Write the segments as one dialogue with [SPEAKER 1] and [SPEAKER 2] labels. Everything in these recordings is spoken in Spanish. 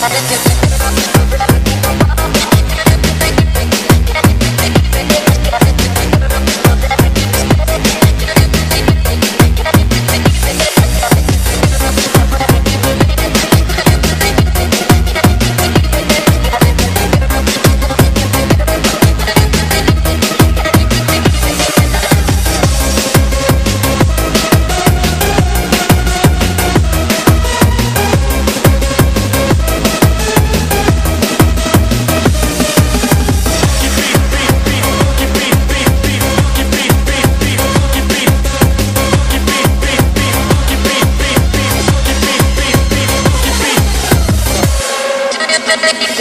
[SPEAKER 1] Thank you.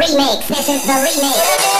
[SPEAKER 1] remix. This is the remix.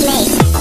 [SPEAKER 1] place.